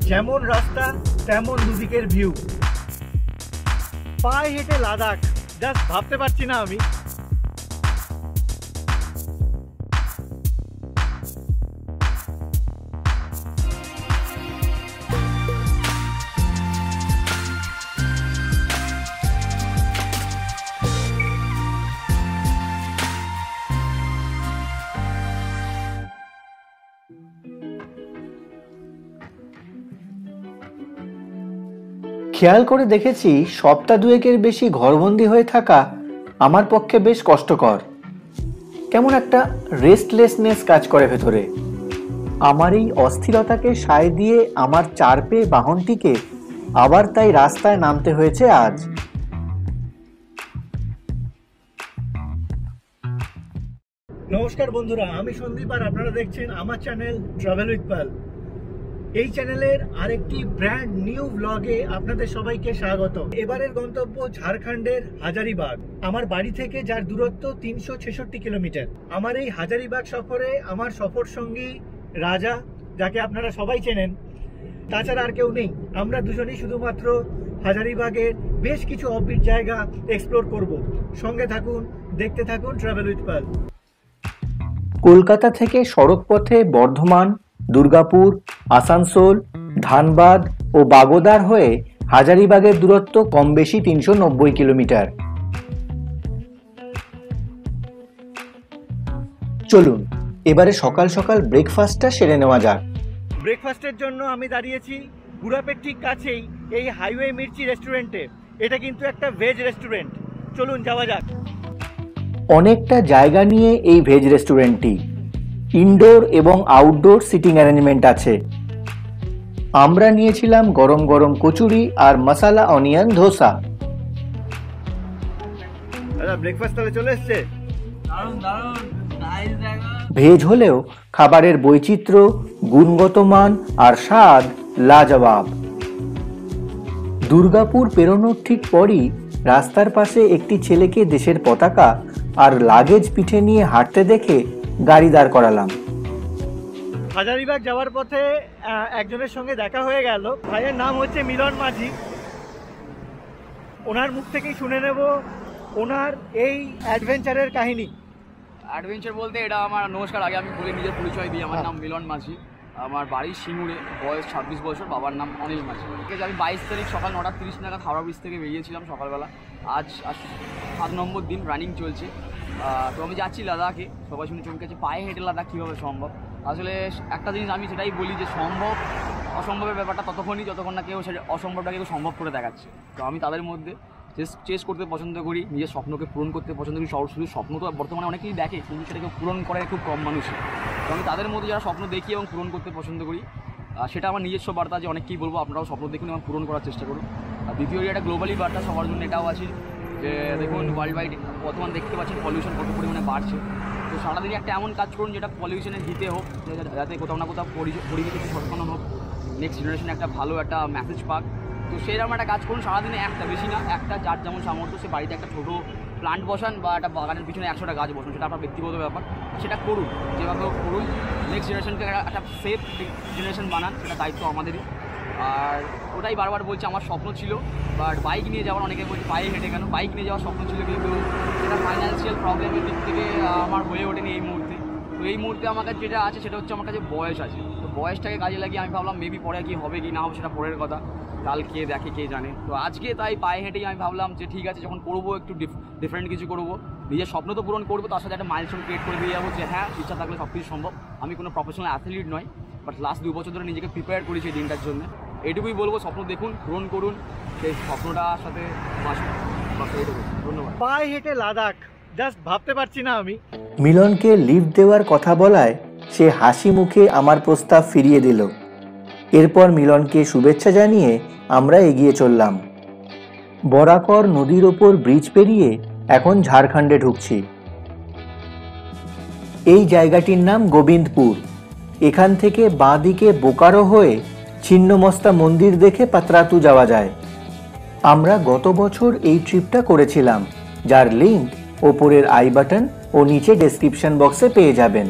যেমন রাস্তা তেমন দুদিকের ভিউ পায়ে হেঁটে লাদাখ জাস্ট ভাবতে পারছি না আমি। খেয়াল করে দেখেছি সপ্তাহ দুয়েকের বেশি ঘরবন্দি হয়ে থাকা আমার পক্ষে বেশ কষ্টকর। কেমন একটা রেস্টলেসনেস কাজ করে ভেতরে। আমার এই অস্থিরতাকে সায় দিয়ে আমার চার পেয়ে বাহনটিকে আবার তাই রাস্তায় নামতে হয়েছে আজ। নমস্কার বন্ধুরা, আমি সন্দীপ আর আপনারা দেখছেন আমার চ্যানেল ট্রাভেল উইথ পাল এই চ্যানেলের আরেকটি ব্র্যান্ড নিউ ব্লগে আপনাদের সবাইকে স্বাগত এবারের গন্তব্য ঝাড়খণ্ডের হাজারিবাগ। আমার বাড়ি থেকে যার দূরত্ব তিনশো ছেষট্টি কিলোমিটার। আমার এই হাজারিবাগ সফরে আমার সফর সঙ্গী রাজা, যাকে আপনারা সবাই চেনেন, তাছাড়া আর কেউ নেই। আমরা দুজনেই শুধুমাত্র হাজারিবাগের বেশ কিছু অফবিট জায়গা এক্সপ্লোর করব। সঙ্গে থাকুন, দেখতে থাকুন ট্রাভেল উইথ পাল কলকাতা থেকে সড়ক পথে বর্ধমান দুর্গাপুর আসানসোল ধানবাদ ও বাগোদার হয়ে হাজারিবাগের দূরত্ব কম বেশি তিনশো নব্বই কিলোমিটার। চলুন এবারে সকাল সকাল ব্রেকফাস্টটা সেরে নেওয়া যাক। ব্রেকফাস্টের জন্য আমি দাঁড়িয়েছি গুড়াপের ঠিক কাছেই এই হাইওয়ে মির্চি রেস্টুরেন্টে এটা কিন্তু একটা ভেজ রেস্টুরেন্ট চলুন যাওয়া যাক। অনেকটা জায়গা নিয়ে এই ভেজ রেস্টুরেন্টটি ইনডোর এবং আউটডোর সিটিং অ্যারেঞ্জমেন্ট আছে। আমরা নিয়েছিলাম গরম গরম কচুরি আর মশালা অনিয়ন ধোসা। ব্রেকফাস্ট তাহলে চলে এসছে? ভেজ হলেও খাবারের বৈচিত্র্য গুণগত মান আর স্বাদ লাজবাব। দুর্গাপুর পেরোনোর ঠিক পরই রাস্তার পাশে একটি ছেলেকে দেশের পতাকা আর লাগেজ পিঠে নিয়ে হাঁটতে দেখে গাড়ি দাঁড় করালাম। হাজারিবাগ যাওয়ার পথে একজনের সঙ্গে দেখা হয়ে গেল। ভাইয়ের নাম হচ্ছে মিলন মাঝি। ওনার মুখ থেকেই শুনে নেব ওনার এই অ্যাডভেঞ্চারের কাহিনী। অ্যাডভেঞ্চার বলতে এটা আমার নমস্কার আগে আমি বলে নিজের পরিচয় দিই। আমার নাম মিলন মাঝি। আমার বাড়ি সিঙ্গুরে বয়স ছাব্বিশ বছর বাবার নাম অনিল মাঝি। ঠিক আছে আমি বাইশ তারিখ সকাল নটা তিরিশ নাগাদ হাওড়া ব্রিজ থেকে বেরিয়েছিলাম সকালবেলা। আজ আজ সাত নম্বর দিন রানিং চলছে। তো আমি যাচ্ছি লাদাখে। সবাই শুনে চমকে আছে পায়ে হেঁটে লাদাখ কীভাবে সম্ভব? আসলে একটা জিনিস আমি সেটাই বলি যে সম্ভব, অসম্ভবের ব্যাপারটা ততক্ষণই, যতক্ষণ না কেউ সেটা অসম্ভবটাকে কেউ সম্ভব করে দেখাচ্ছে। তো আমি তাদের মধ্যে চেস করতে পছন্দ করি, নিজের স্বপ্নকে পূরণ করতে পছন্দ করি, সব- শুধু স্বপ্ন তো বর্তমানে অনেকেই দেখে, কিন্তু সেটাকে পূরণ করে খুব কম মানুষই। তো আমি তাদের মধ্যে যারা স্বপ্ন দেখি এবং পূরণ করতে পছন্দ করি সেটা আমার নিজস্ব বার্তা যে অনেককেই বলব, আপনারাও স্বপ্ন দেখুন এবং পূরণ করার চেষ্টা করুন। আর দ্বিতীয় একটা গ্লোবালি বার্তা সবার জন্য এটাও আছে যে দেখুন ওয়ার্ল্ড ওয়াইড বর্তমান দেখতে পাচ্ছেন পলিউশন কত পরিমাণে বাড়ছে। তো সারাদিনই একটা এমন কাজ করুন, যেটা পলিউশনের হিতে হোক, যাতে কোথাও না কোথাও পরি- পরিবেশ সচেতন হোক নেক্সট জেনারেশন একটা ভালো একটা মেসেজ পাক। তো সেরকম একটা কাজ করুন, সারাদিনে একটা, বেশি না, একটা, যার যেমন সামর্থ্য, সে বাড়িতে একটা ছোটো প্লান্ট বসান বা একটা বাগানের পিছনে একশোটা গাছ বসান, সেটা আপনার ব্যক্তিগত ব্যাপার। সেটা করুন, যেভাবে করুন। নেক্সট জেনারেশনকে একটা সেফ জেনারেশন বানান, সেটা দায়িত্ব আমাদেরই। আর ওটাই বারবার বলছি, আমার স্বপ্ন ছিল। বাট বাইক নিয়ে যাওয়ার অনেকে বলছে, পায়ে হেঁটে কেন বাইক নিয়ে যাওয়ার স্বপ্ন ছিল কিন্তু সেটা ফাইন্যান্সিয়াল প্রবলেমের দিক থেকে আমার হয়ে ওঠেনি এই মুহূর্তে। তো এই মুহূর্তে আমার কাছে যেটা আছে, সেটা হচ্ছে আমার কাছে বয়স আছে। তো বয়সটাকে কাজে লাগিয়ে আমি ভাবলাম মেবি পরে কি হবে কি না হবে সেটা পরের কথা। কাল কে দেখে কে জানে। তো আজকে তাই পায়ে হেঁটেই আমি ভাবলাম যে ঠিক আছে, যখন করব একটু ডিফারেন্ট কিছু করব। নিজের স্বপ্ন তো পূরণ করব, তার সাথে একটা মাইলস্টোন ক্রিয়েট করে দিয়ে যাব যে হ্যাঁ ইচ্ছা থাকলে সব কিছু সম্ভব। আমি কোনো প্রফেশনাল অ্যাথলিট নয় বাট লাস্ট দু বছর ধরে নিজেকে প্রিপেয়ার করেছি এই দিনটার জন্য। এটুকুই বলব স্বপ্ন দেখুন পূরণ করুন সেই স্বপ্নটার সাথে বাসুন ধন্যবাদ। পায়ে হেঁটে লাদাখ জাস্ট ভাবতে পারছি না আমি। মিলনকে লিফট দেওয়ার কথা বলায় সে হাসি মুখে আমার প্রস্তাব ফিরিয়ে দিল। এরপর মিলনকে শুভেচ্ছা জানিয়ে আমরা এগিয়ে চললাম। বরাকর নদীর ওপর ব্রিজ পেরিয়ে এখন ঝাড়খণ্ডে ঢুকছি। এই জায়গাটির নাম গোবিন্দপুর। এখান থেকে বাঁ দিকে বোকারো হয়ে ছিন্নমস্তা মন্দির দেখে পাত্রাতু যাওয়া যায়। আমরা গত বছর এই ট্রিপটা করেছিলাম, যার লিঙ্ক ওপরের আই বাটন ও নিচে ডেসক্রিপশন বক্সে পেয়ে যাবেন।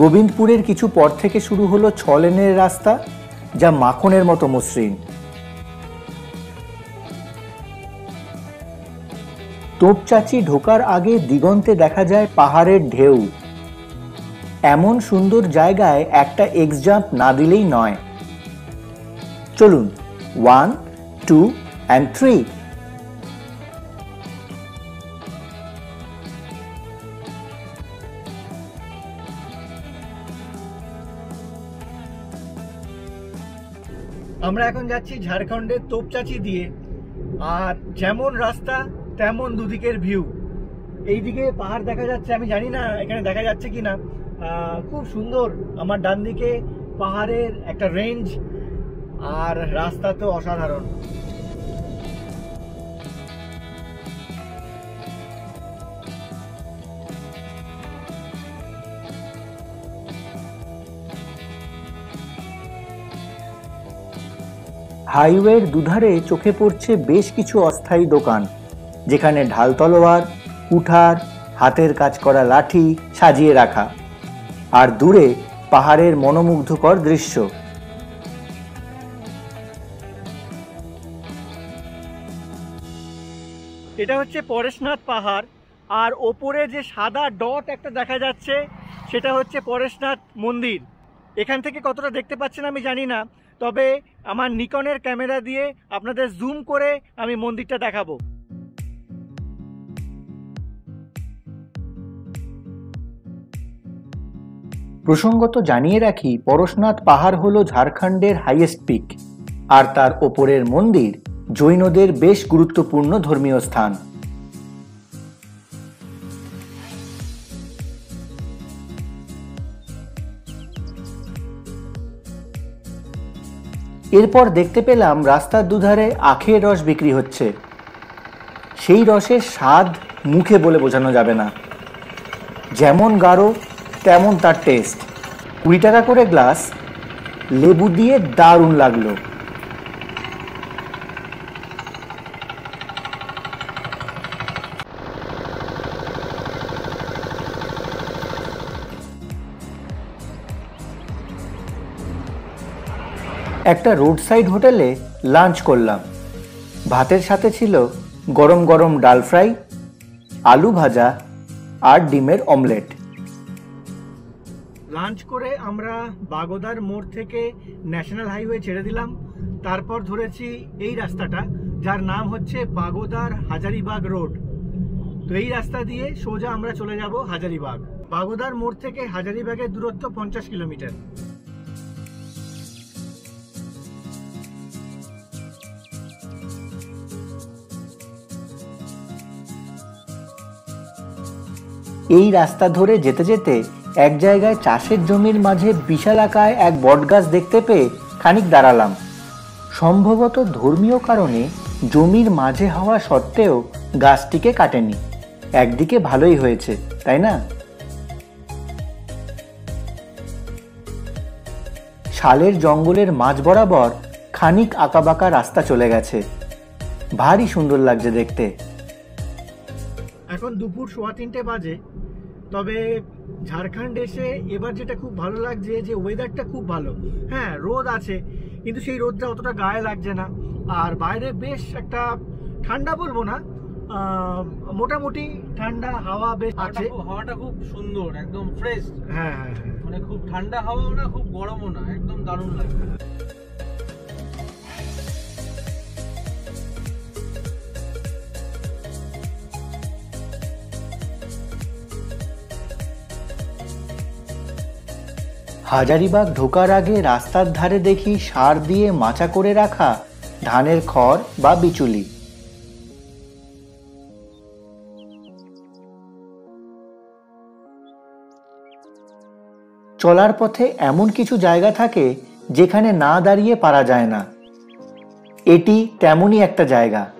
গোবিন্দপুরের কিছু পর থেকে শুরু হলো ছলেনের রাস্তা, যা মাখনের মতো মসৃণ। তোপচাচি ঢোকার আগে দিগন্তে দেখা যায় পাহাড়ের ঢেউ। এমন সুন্দর জায়গায় একটা এক্স জাম্প না দিলেই নয়। চলুন, ওয়ান, টু, অ্যান্ড থ্রি। আমরা এখন যাচ্ছি ঝাড়খণ্ডের তোপচাচি দিয়ে। আর যেমন রাস্তা তেমন দুদিকের ভিউ এইদিকে পাহাড় দেখা যাচ্ছে, আমি জানি না এখানে দেখা যাচ্ছে কি না খুব সুন্দর আমার ডান দিকে পাহাড়ের একটা রেঞ্জ আর রাস্তা তো অসাধারণ। হাইওয়ের দুধারে চোখে পড়ছে বেশ কিছু অস্থায়ী দোকান। যেখানে ঢাল তলোয়ার কুঠার হাতের কাজ করা লাঠি সাজিয়ে রাখা। আর দূরে পাহাড়ের মনোমুগ্ধকর দৃশ্য। এটা হচ্ছে পরেশনাথ পাহাড়। আর ওপরে যে সাদা ডট একটা দেখা যাচ্ছে, সেটা হচ্ছে পরেশনাথ মন্দির। এখান থেকে কতটা দেখতে পাচ্ছেন আমি জানি না, তবে আমার নিকনের ক্যামেরা দিয়ে আপনাদের জুম করে আমি মন্দিরটা দেখাবো। প্রসঙ্গত জানিয়ে রাখি, পরশনাথ পাহাড় হল ঝাড়খণ্ডের হাইয়েস্ট পিক আর তার ওপরের মন্দির জৈনদের বেশ গুরুত্বপূর্ণ ধর্মীয় স্থান। এরপর দেখতে পেলাম রাস্তার দুধারে আখের রস বিক্রি হচ্ছে। সেই রসের স্বাদ মুখে বলে বোঝানো যাবে না। যেমন গাঢ় তেমন তার টেস্ট কুড়ি টাকা করে গ্লাস লেবু দিয়ে দারুণ লাগল। একটা রোড সাইড হোটেলে লাঞ্চ করলাম। ভাতের সাথে ছিল গরম গরম ডাল ফ্রাই, আলু ভাজা আর ডিমের অমলেট লাঞ্চ করে আমরা বাগোদার মোড় থেকে ন্যাশনাল হাইওয়ে ছেড়ে দিলাম। তারপর ধরেছি এই রাস্তাটা, যার নাম হচ্ছে বাগোদার হাজারিবাগ রোড। তো এই রাস্তা দিয়ে সোজা আমরা চলে যাব হাজারিবাগ। বাগোদার মোড় থেকে হাজারিবাগের দূরত্ব পঞ্চাশ কিলোমিটার। এই রাস্তা ধরে যেতে যেতে এক জায়গায় চাষের জমির মাঝে বিশাল আকায় এক বটগাছ দেখতে পেয়ে খানিক দাঁড়ালাম। সম্ভবত ধর্মীয় কারণে জমির মাঝে হওয়া সত্ত্বেও গাছটিকে কাটেনি। একদিকে ভালোই হয়েছে, তাই না? শালের জঙ্গলের মাঝ বরাবর খানিক আঁকাবাঁকা রাস্তা চলে গেছে। ভারী সুন্দর লাগছে দেখতে। এখন দুপুর সোয়া তিনটে বাজে। তবে ঝাড়খণ্ড এসে এবার যেটা খুব ভালো লাগছে যে ওয়েদারটা খুব ভালো। হ্যাঁ রোদ আছে কিন্তু সেই রোদটা অতটা গায়ে লাগছে না। আর বাইরে বেশ একটা ঠান্ডা বলব না মোটামুটি ঠান্ডা হাওয়া বেশ আছে। হাওয়াটা খুব সুন্দর একদম ফ্রেশ হ্যাঁ হ্যাঁ হ্যাঁ। মানে খুব ঠান্ডা হাওয়াও না খুব গরমও না একদম দারুণ লাগে হাজারিবাগ ঢোকার আগে রাস্তার ধারে দেখি সার দিয়ে মাচা করে রাখা ধানের খড় বা বিচুলি। চলার পথে এমন কিছু জায়গা থাকে যেখানে না দাঁড়িয়ে পারা যায় না। এটি তেমনই একটা জায়গা।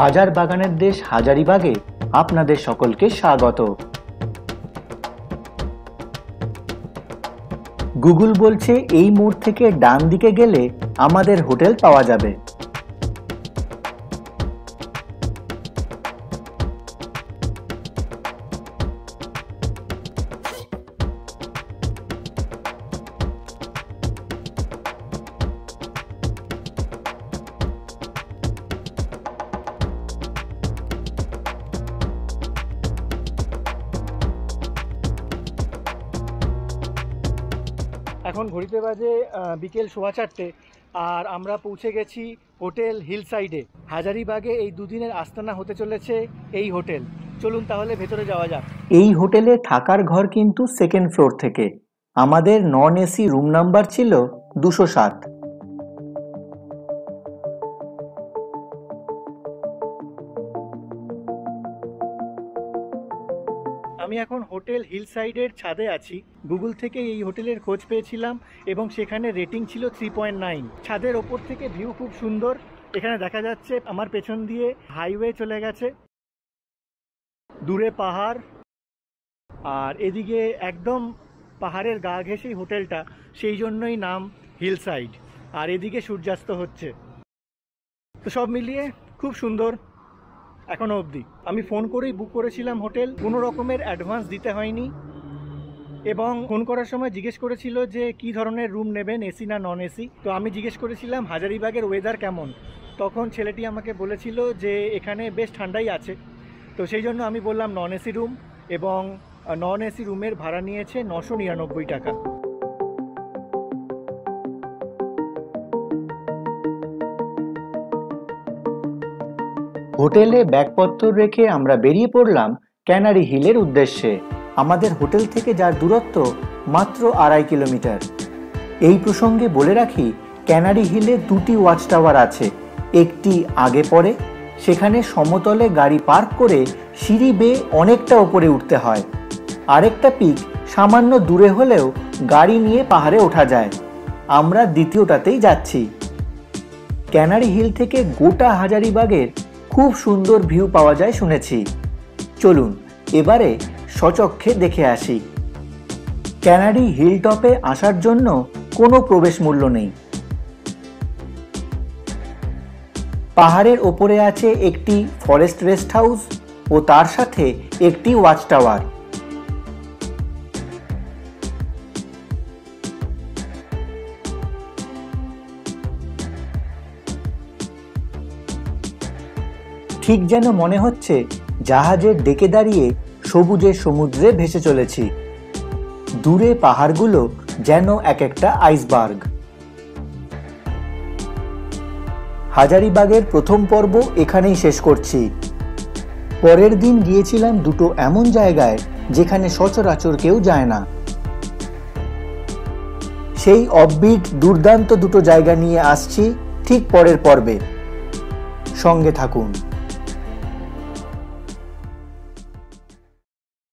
হাজার বাগানের দেশ হাজারিবাগে আপনাদের সকলকে স্বাগত। গুগল বলছে এই মোড় থেকে ডান দিকে গেলে আমাদের হোটেল পাওয়া যাবে। এখন ঘড়িতে বাজে বিকেল সোয়া চারটে, আর আমরা পৌঁছে গেছি হোটেল হিল সাইডে হাজারিবাগে এই দুদিনের আস্তানা হতে চলেছে এই হোটেল। চলুন তাহলে ভেতরে যাওয়া যাক। এই হোটেলে থাকার ঘর কিন্তু সেকেন্ড ফ্লোর থেকে। আমাদের নন এসি রুম নাম্বার ছিল দুশো সাত। আমি এখন হোটেল হিল সাইডের ছাদে আছি। গুগল থেকে এই হোটেলের খোঁজ পেয়েছিলাম এবং সেখানে রেটিং ছিল থ্রি পয়েন্ট নাইন। ছাদের ওপর থেকে ভিউ খুব সুন্দর। এখানে দেখা যাচ্ছে আমার পেছন দিয়ে হাইওয়ে চলে গেছে। দূরে পাহাড়। আর এদিকে একদম পাহাড়ের গা ঘেঁষেই হোটেলটা, সেই জন্যই নাম হিল সাইড আর এদিকে সূর্যাস্ত হচ্ছে। তো সব মিলিয়ে খুব সুন্দর। এখনও অবধি। আমি ফোন করেই বুক করেছিলাম হোটেল। কোনো রকমের অ্যাডভান্স দিতে হয়নি। এবং ফোন করার সময় জিজ্ঞেস করেছিল যে কি ধরনের রুম নেবেন এসি না নন এসি তো আমি জিজ্ঞেস করেছিলাম, হাজারিবাগের ওয়েদার কেমন? তখন ছেলেটি আমাকে বলেছিল যে এখানে বেশ ঠান্ডাই আছে। তো সেই জন্য আমি বললাম নন এসি রুম এবং নন এসি রুমের ভাড়া নিয়েছে নশো নিরানব্বই টাকা। হোটেলে ব্যাগপত্র রেখে আমরা বেরিয়ে পড়লাম ক্যানারি হিলের উদ্দেশ্যে। আমাদের হোটেল থেকে যার দূরত্ব মাত্র আড়াই কিলোমিটার। এই প্রসঙ্গে বলে রাখি, ক্যানারি হিলে দুটি ওয়াচ টাওয়ার আছে। একটি আগে পড়ে, সেখানে সমতলে গাড়ি পার্ক করে সিঁড়ি বেয়ে অনেকটা ওপরে উঠতে হয়। আরেকটা পিক, সামান্য দূরে হলেও গাড়ি নিয়ে পাহাড়ে ওঠা যায়। আমরা দ্বিতীয়টাতেই যাচ্ছি। ক্যানারি হিল থেকে গোটা হাজারিবাগের খুব সুন্দর ভিউ পাওয়া যায় শুনেছি। চলুন, এবারে সচক্ষে দেখে আসি। ক্যানাডি হিলটপে আসার জন্য কোনো প্রবেশ মূল্য নেই। পাহাড়ের ওপরে আছে একটি ফরেস্ট রেস্ট হাউস ও তার সাথে একটি ওয়াচ টাওয়ার। ঠিক যেন মনে হচ্ছে জাহাজের ডেকে দাঁড়িয়ে সবুজের সমুদ্রে ভেসে চলেছি। দূরে পাহাড়গুলো যেন এক একটা আইসবার্গ হাজারিবাগের প্রথম পর্ব এখানেই শেষ করছি। পরের দিন গিয়েছিলাম দুটো এমন জায়গায় যেখানে সচরাচর কেউ যায় না। সেই অববিট দুর্দান্ত দুটো জায়গা নিয়ে আসছি ঠিক পরের পর্বে। সঙ্গে থাকুন।